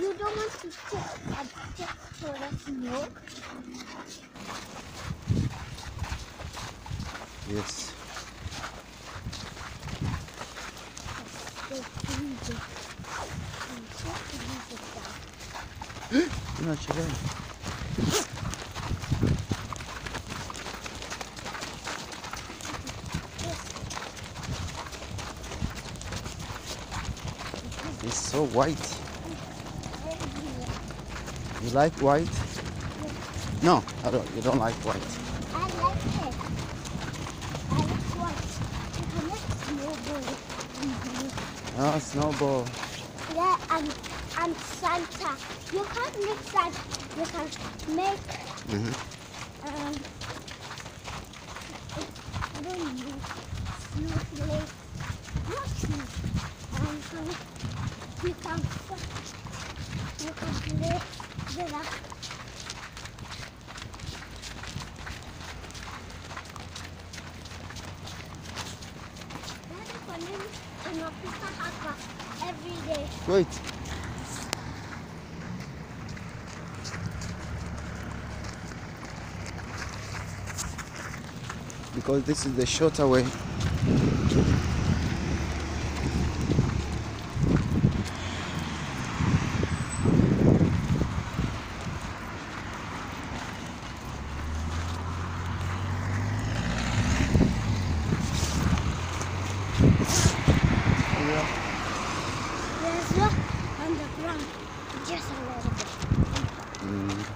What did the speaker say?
You don't want to take a picture of milk? Yes. Let's freeze it. And just freeze it down. No, chegar. It's so white. You like white? No, I don't. You don't like white. I like it. I like white. I like snowball and blue. Oh, snowball. Yeah, and, and Santa. You can't make Santa. You can make, hmm um, I don't know, snowflake. Not snow. Um, so you can, Wait. Because this is the shorter way. Venezuela. Venezuela on the ground. Just a little bit. Mm.